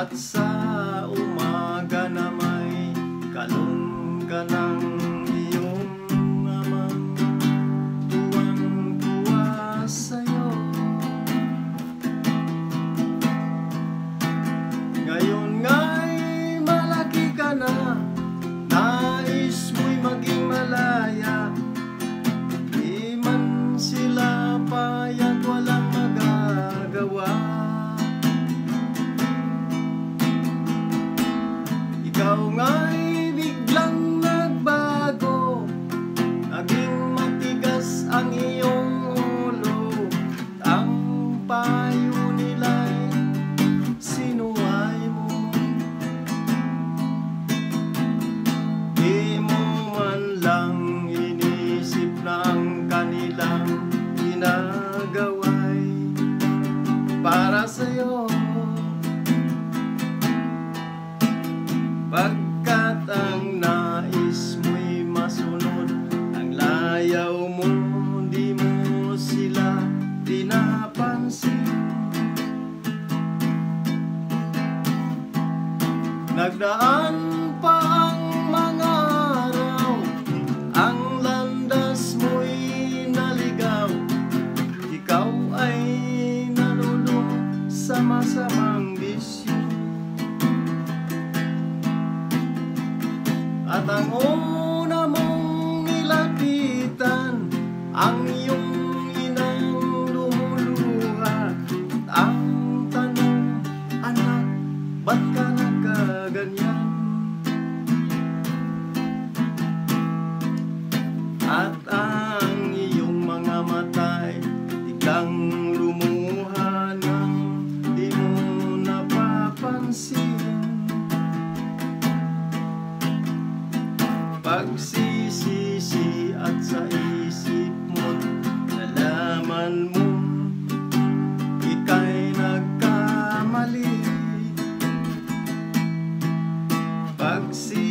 At Nagdaan pa ang mga araw Ang landas mo'y naligaw. Ikaw ay nalulong sa masamang bisyo. At ang oras mahal mo. Ika'y nagkamali. Pagsisimula